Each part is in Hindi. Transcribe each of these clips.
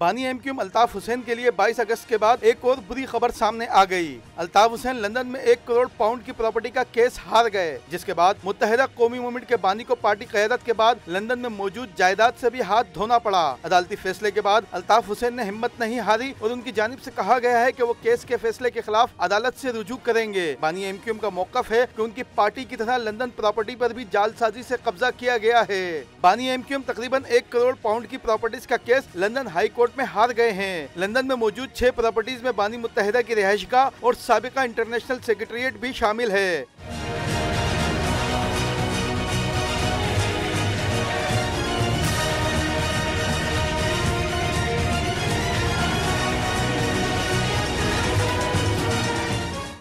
बानी एमक्यूएम अल्ताफ हुसैन के लिए 22 अगस्त के बाद एक और बुरी खबर सामने आ गई। अल्ताफ हुसैन लंदन में एक करोड़ पाउंड की प्रॉपर्टी का केस हार गए, जिसके बाद मुतहदा कौमी मूवमेंट के बानी को पार्टी क्यादत के बाद लंदन में मौजूद जायदाद ऐसी भी हाथ धोना पड़ा। अदालती फैसले के बाद अल्ताफ हुसैन ने हिम्मत नहीं हारी और उनकी जानब ऐसी कहा गया है की वो केस के फैसले के खिलाफ अदालत ऐसी रुजू करेंगे। बानी एमक्यूएम का मौकफ है की उनकी पार्टी की तरह लंदन प्रॉपर्टी आरोप भी जालसाजी ऐसी कब्जा किया गया है। बानी एमक्यूएम तकरीबन एक करोड़ पाउंड की प्रॉपर्टीज़ का केस लंदन हाई कोर्ट में हार गए हैं। लंदन में मौजूद छह प्रॉपर्टीज़ में बानी मुतहदा की रिहाइश का और सबका इंटरनेशनल सेक्रेटरीट भी शामिल है।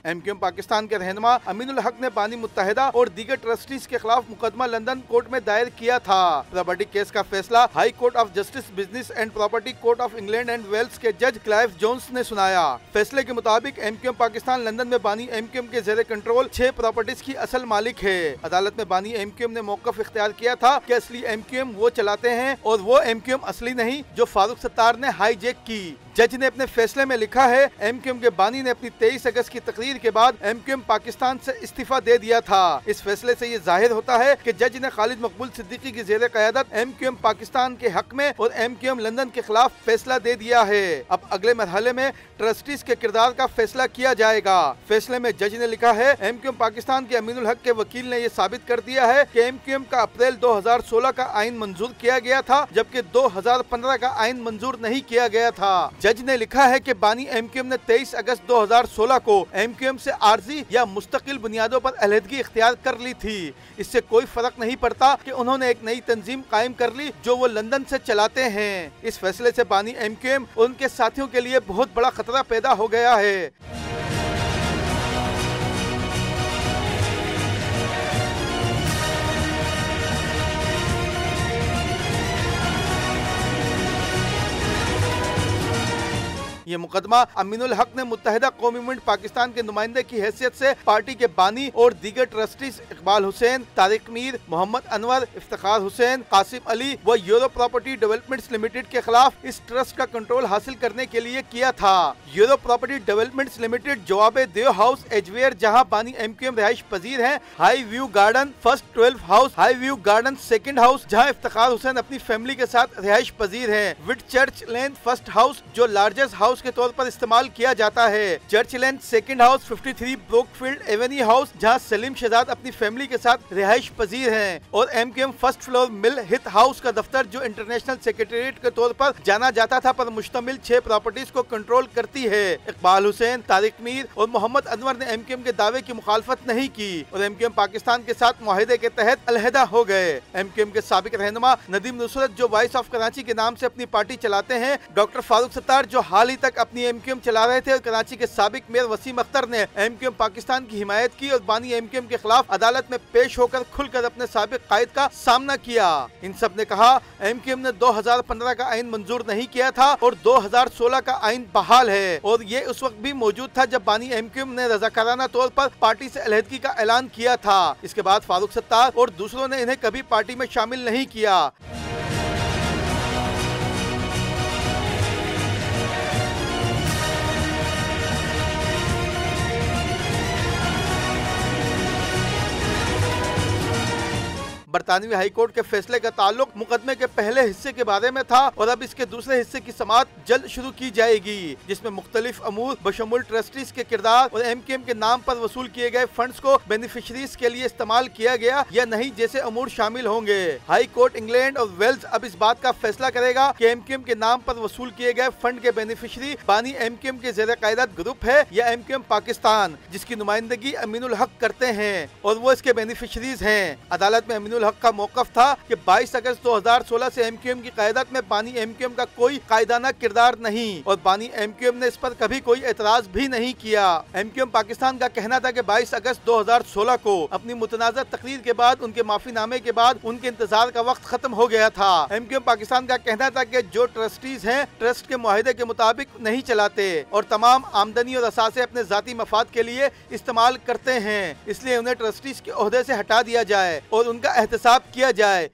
एमक्यूएम पाकिस्तान के रहनमा अमीनुल हक ने बानी मुतहदा और दीगर ट्रस्टीज के खिलाफ मुकदमा लंदन कोर्ट में दायर किया था। प्रॉपर्टी केस का फैसला high court of justice, business and property court of England and Wales के जज क्लाइव जोन्स ने सुनाया। फैसले के मुताबिक M Q M Pakistan London में बानी एम क्यू एम के जेर कंट्रोल छह प्रॉपर्टीज़ की असल मालिक है। अदालत में बानी एमक्यूएम ने मौकफ इख्तियार किया था कि असली एम क्यू एम वो चलाते हैं और वो एम क्यू एम असली नहीं, जो फारूक सत्तार ने हाईजेक की। जज ने अपने फैसले में लिखा है एमक्यूएम के बानी ने अपनी 23 अगस्त की तकरीर के बाद एमक्यूएम पाकिस्तान से इस्तीफा दे दिया था। इस फैसले से ये ज़ाहिर होता है कि जज ने खालिद मकबूल सिद्दीकी की जेर क्यादत एमक्यूएम पाकिस्तान के हक में और एमक्यूएम लंदन के खिलाफ फैसला दे दिया है। अब अगले मरहले में ट्रस्टीज के किरदार का फैसला किया जाएगा। फैसले में जज ने लिखा है एमक्यूएम पाकिस्तान के अमीनुल हक के वकील ने यह साबित कर दिया है कि एमक्यूएम का अप्रैल 2016 का आइन मंजूर किया गया था, जबकि 2015 का आइन मंजूर नहीं किया गया था। जज ने लिखा है कि बानी एमक्यूएम ने 23 अगस्त 2016 को एमक्यूएम से आर्जी या मुस्तकिल बुनियादों पर अलहदगी इख्तियार कर ली थी। इससे कोई फ़र्क नहीं पड़ता कि उन्होंने एक नई तंजीम कायम कर ली जो वो लंदन से चलाते हैं। इस फैसले से बानी एमक्यूएम उनके साथियों के लिए बहुत बड़ा खतरा पैदा हो गया है। ये मुकदमा अमीनुल हक ने मुतहदा कौमी मूवमेंट पाकिस्तान के नुमाइंदे की हैसियत से पार्टी के बानी और दीगर ट्रस्टीज इकबाल हुसैन, तारिक मीर, मोहम्मद अनवर इफ्तार हुसैन, कासिम अली व यूरो प्रॉपर्टी डेवलपमेंट्स लिमिटेड के खिलाफ इस ट्रस्ट का कंट्रोल हासिल करने के लिए किया था। यूरो प्रॉपर्टी डेवलपमेंट्स लिमिटेड जवाब देव हाउस एजवेयर, जहाँ बानी एम क्यू एम रिहाइश पजीर है, high view garden, first twelve house, high view garden, second house, जहाँ इफ्तार हुसैन अपनी फैमिली के साथ रिहाइश पजीर है। With church lane first house, जो लार्जेस्ट हाउस हाउस के तौर पर इस्तेमाल किया जाता है। Church land second house fifty three 53 Brookfield avenue house जहाँ सलीम शहजाद अपनी फैमिली के साथ रिहाइश पजीर हैं और एम के एम फ़र्स्ट फ्लोर मिल हित हाउस का दफ्तर जो इंटरनेशनल सेक्रेटरीट के तौर पर जाना जाता था, पर मुश्तमिल छह प्रॉपर्टीज़ को कंट्रोल करती है। इकबाल हुसैन, तारिक मीर और मोहम्मद अनवर ने एम के एम के दावे की मुखालफत नहीं की और एम के एम पाकिस्तान के साथ माहे के तहत अलहदा हो गए। एम के एम के सबक रहनुमा नदीम नुसरत, जो वॉइस ऑफ़ कराची के नाम से अपनी पार्टी चलाते हैं, डॉक्टर फारूक सत्तार, जो हाल ही तक तक अपनी एमक्यूएम चला रहे थे और कराची के सबक मेयर वसीम अख्तर ने एमक्यूएम पाकिस्तान की हिमायत की और बानी एमक्यूएम के खिलाफ अदालत में पेश होकर खुलकर अपने सबक कायद का सामना किया। इन सबने कहा एमक्यूएम ने 2015 का आइन मंजूर नहीं किया था और 2016 का आइन बहाल है। और ये उस वक्त भी मौजूद था जब बानी एमक्यूएम ने रजाकाराना तौर पर पार्टी से अलहदगी का ऐलान किया था। इसके बाद फारूक सत्तार और दूसरों ने इन्हें कभी पार्टी में शामिल नहीं किया। बरतानवी हाईकोर्ट के फैसले का ताल्लुक मुकदमे के पहले हिस्से के बारे में था और अब इसके दूसरे हिस्से की समात जल्द शुरू की जाएगी, जिसमें मुख्तलिफ़ अमूर बशमुल ट्रस्टीज के किरदार और एम के एम के नाम आरोप वसूल किए गए फंड को बेनिफिशरीज के लिए इस्तेमाल किया गया या नहीं जैसे अमूर शामिल होंगे। हाई कोर्ट इंग्लैंड और वेल्स अब इस बात का फैसला करेगा की एम के एम के नाम आरोप वसूल किए गए फंड के बेनिफिशरी बानी एम के एम के जेर कायदत ग्रुप है या एम के एम पाकिस्तान, जिसकी नुमाइंदगी अमीनुल हक करते हैं और वो इसके बेनिफिशरीज हैं। अदालत में अमीनुल हक का मौकफ था कि 22 अगस्त 2016 से एमक्यूएम की कायदत में बानी एमक्यूएम का कोई कायदाना किरदार नहीं और बानी एमक्यूएम ने इस पर कभी कोई एतराज़ भी नहीं किया। एमक्यूएम पाकिस्तान का कहना था कि 22 अगस्त 2016 को अपनी मुतनाज़ तकरीर के बाद, उनके माफ़ी नामे के बाद, उनके इंतज़ार का वक्त खत्म हो गया था। एमक्यूएम पाकिस्तान का कहना था की जो ट्रस्टीज है ट्रस्ट के माहे के मुताबिक नहीं चलाते और तमाम आमदनी और असासे अपने जाती मफाद के लिए इस्तेमाल करते हैं। इसलिए उन्हें ट्रस्टीज के अहदे हटा दिया जाए और उनका एहतसाब किया जाए।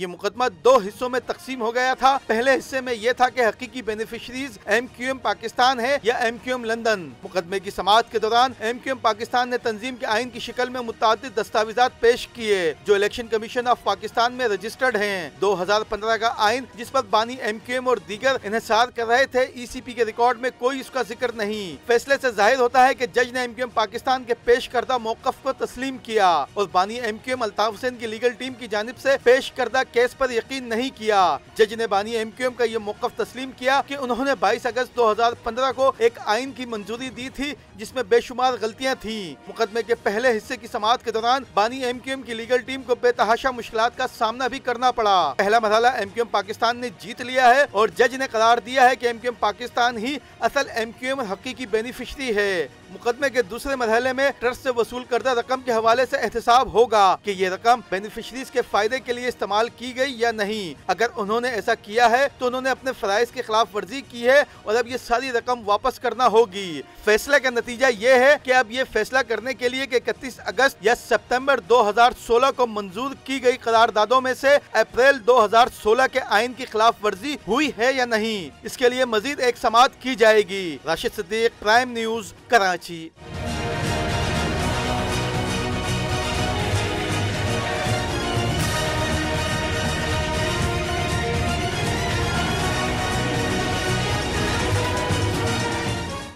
ये मुकदमा दो हिस्सों में तकसीम हो गया था। पहले हिस्से में यह था कि हकीकी beneficiaries M Q M Pakistan है या एम क्यू एम लंदन। मुकदमे की समाप्त के दौरान एम क्यू एम पाकिस्तान ने तंजीम के आइन की शिकल में मुताद दस्तावेजात पेश किए, जो इलेक्शन कमीशन ऑफ़ पाकिस्तान में रजिस्टर्ड है। दो हज़ार पंद्रह का आइन जिस पर बानी एम क्यू एम और दीगर इन्हसार कर रहे थे ई सी पी के रिकॉर्ड में कोई उसका ज़िक्र नहीं। फैसले ऐसी ज़ाहिर होता है की जज ने एम क्यू एम पाकिस्तान के पेश करदा मौकफ को तस्लीम किया और बानी M Q M Altaf Hussain की लीगल टीम की जानब ऐसी पेश करदा केस पर यकीन नहीं किया। जज ने बानी एम क्यू एम का ये मौकफ तस्लीम किया कि उन्होंने 22 अगस्त 2015 को एक आइन की मंजूरी दी थी। जिसमें बेशुमार गलतियाँ थी। मुकदमे के पहले हिस्से की समाप्त के दौरान बानी एम की लीगल टीम को बेतहाशा मुश्किल का सामना भी करना पड़ा। पहला मरहला एम पाकिस्तान ने जीत लिया है और जज ने करार दिया है की एम पाकिस्तान ही असल एम क्यू एम हकीकी बेनिफिशरी है। मुकदमे के दूसरे मरहले में ट्रस्ट से वसूल करदा रकम के हवाले से एहतसाब होगा कि ये रकम बेनिफिशरीज के फ़ायदे के लिए इस्तेमाल की गई या नहीं। अगर उन्होंने ऐसा किया है तो उन्होंने अपने फराइज के खिलाफ वर्जी की है और अब ये सारी रकम वापस करना होगी। फैसले का नतीजा ये है कि अब ये फैसला करने के लिए कि इकतीस अगस्त या सितंबर 2016 को मंजूर की गई करारदादों में से अप्रैल 2016 के आइन की खिलाफ वर्जी हुई है या नहीं, इसके लिए मजीद एक समात की जाएगी। Rashid Siddiq, Prime News, Karachi.